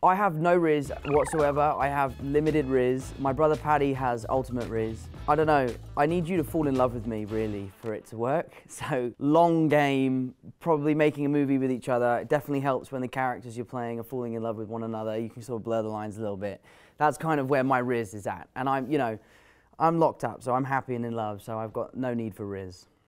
I have no rizz whatsoever. I have limited rizz. My brother Paddy has ultimate rizz. I don't know. I need you to fall in love with me, really, for it to work. So, long game, probably making a movie with each other. It definitely helps when the characters you're playing are falling in love with one another. You can sort of blur the lines a little bit. That's kind of where my rizz is at. And I'm, you know, I'm locked up, so I'm happy and in love, so I've got no need for rizz.